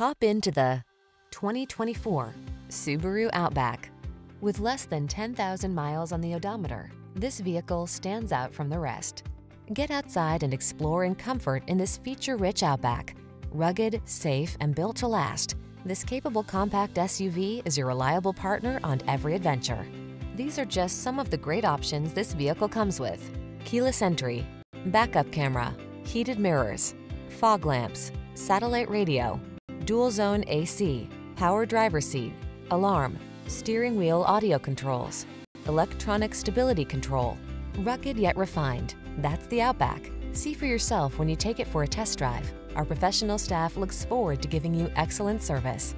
Hop into the 2024 Subaru Outback. With less than 10,000 miles on the odometer, this vehicle stands out from the rest. Get outside and explore in comfort in this feature-rich Outback. Rugged, safe, and built to last, this capable compact SUV is your reliable partner on every adventure. These are just some of the great options this vehicle comes with. Keyless entry, backup camera, heated mirrors, fog lamps, satellite radio, dual zone AC, power driver seat, alarm, steering wheel audio controls, electronic stability control. Rugged yet refined, that's the Outback. See for yourself when you take it for a test drive. Our professional staff looks forward to giving you excellent service.